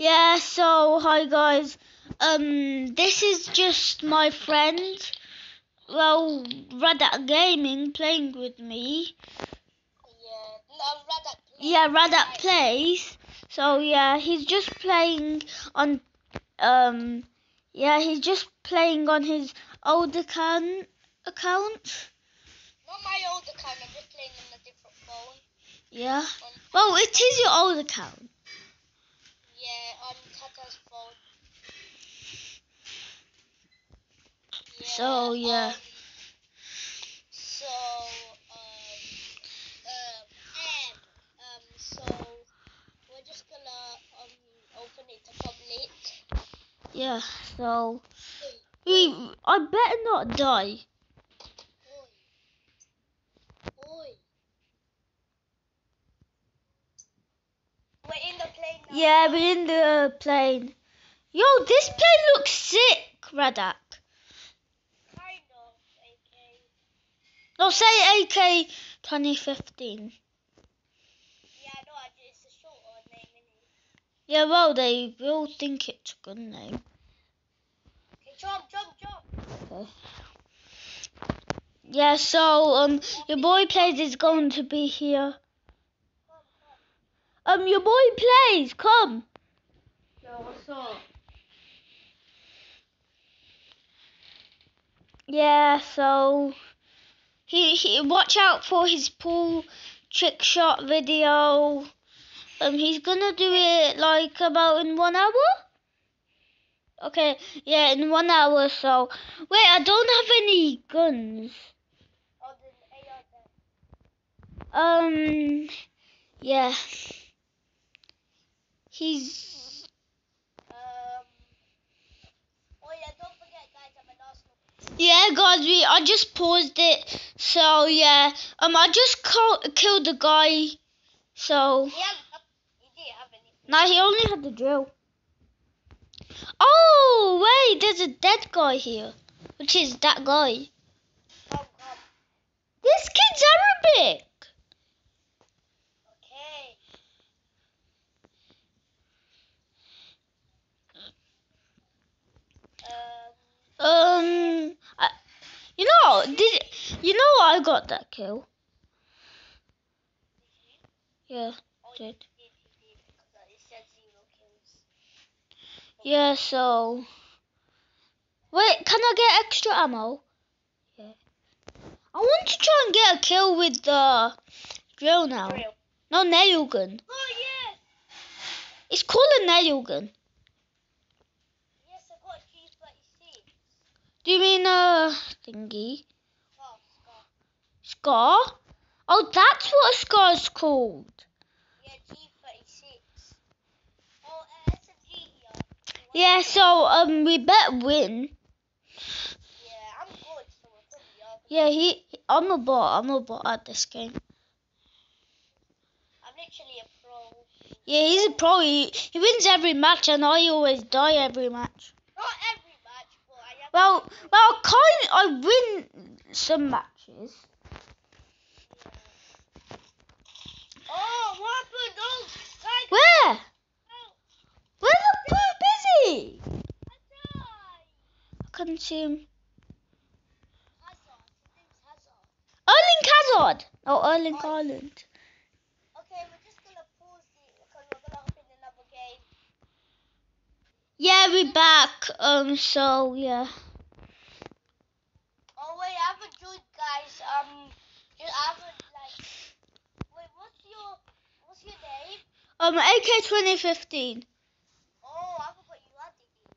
Yeah, so hi guys. Um this is just my friend. Well, Radak Gaming playing with me. Yeah, no, Radak. Yeah, Radak plays. So yeah, he's just playing on um yeah, he's just playing on his old account account. Not my old account. I'm just playing on a different phone. Yeah. Well, it is your old account. yeah, on Tata's phone. Yeah, So, yeah. Um, so um um and um so we're just gonna um open it to public. Yeah. So we I better not die. Oi. Oi. We're in the plane now. Yeah, we're in the plane. Yo, this plane looks sick, Radak. Kind of, okay. No, say AK 2015. Yeah, I know, it's a shorter name, innit? Yeah, well, they will think it's a good name. Okay, jump, jump, jump. Yeah, so, um, your boy plays is going to be here. Come, come. Um, your boy plays, come. Yo, what's up? Yeah, so, he, he, watch out for his pool trick shot video. Um, he's gonna do it, like, about in one hour? Okay, yeah, in one hour, so, wait, I don't have any guns. Um, yeah. He's Um. Oh, yeah, don't forget, guys, I'm an Arsenal. Yeah, guys. We I just paused it, so yeah. Um, I just killed the guy, so He, he now he only had the drill. Oh wait, there's a dead guy here, which is that guy. Come. This kid's Arabic. Okay. Um. Um, I, you know, did you know I got that kill? Yeah, did. he did, he did. Because uh, it said zero kills. Yeah, so. Wait, can I get extra ammo? Yeah. I want to try and get a kill with the drill now. Drill. No, nail gun. Oh, yes! It's called a nail gun. Yes, I got G36. Do you mean a thingy? Oh, Scar. Oh, that's what a scar is called. Yeah, G36. Oh, uh, SMG here. Yeah, so um, we better win. Yeah, I'm good, so we're probably up. Yeah, he. I'm a bot. I'm a bot at this game. I'm literally a pro. Yeah, he's a pro. He, he wins every match, and I always die every match. Not every match, but I. Well, well, kind. I win some matches. Oh, what happened? Oh, guys, Where? help! Where's the blue busy? I died! I couldn't. Hazard. His name's Hazard. Erling Hazard. Oh, Erling Haaland. Okay, we're just gonna pause because we're gonna hop another game. Yeah, we're back. Um, so yeah. Oh wait, I haven't joined, guys. Um, I haven't like. Wait, what's your what's your name? Um, AK 2015. Oh, I forgot you added it.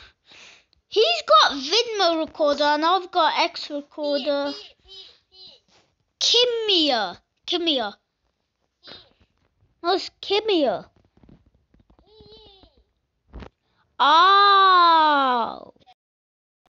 he's got Vidma recorder and I've got X recorder. Kimia. Kimia. It's Kimia. I